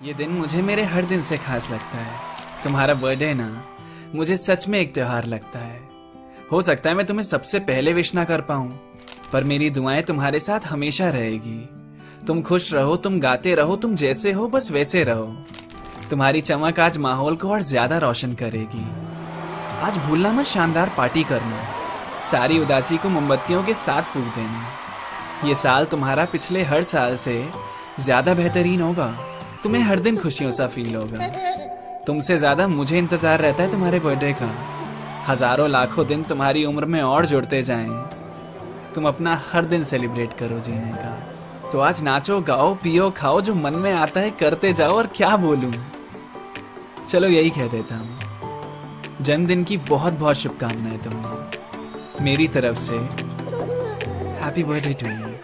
ये दिन मुझे मेरे हर दिन से खास लगता है। तुम्हारा बर्थडे ना, मुझे सच में एक त्योहार लगता है। हो सकता है मैं तुम्हें सबसे पहले विश ना कर पाऊँ, पर मेरी दुआएँ तुम्हारे साथ हमेशा रहेगी। तुम खुश रहो, तुम गाते रहो, तुम जैसे हो, बस वैसे रहो। तुम्हारी चमक आज माहौल को और ज़्यादा रोशन करेगी। आज भूलना मत, शानदार पार्टी करना। सारी उदासी को मोमबत्तियों के साथ फूक देना। ये साल तुम्हारा पिछले हर साल से ज़्यादा बेहतरीन होगा। तुम्हें हर दिन खुशियों सा फील होगा। तुमसे ज़्यादा मुझे इंतज़ार रहता है तुम्हारे बर्थडे का। हज़ारों लाखों दिन तुम्हारी उम्र में और जुड़ते जाएँ। तुम अपना हर दिन सेलिब्रेट करो जीने का। तो आज नाचो, गाओ, पियो, खाओ, जो मन में आता है करते जाओ और क्या बोलूँ। चलो यही कह देता हूँ। जन्मदिन की बहुत बहुत शुभकामनाएँ तुम्हें। मेरी तरफ़ से। Happy birthday to you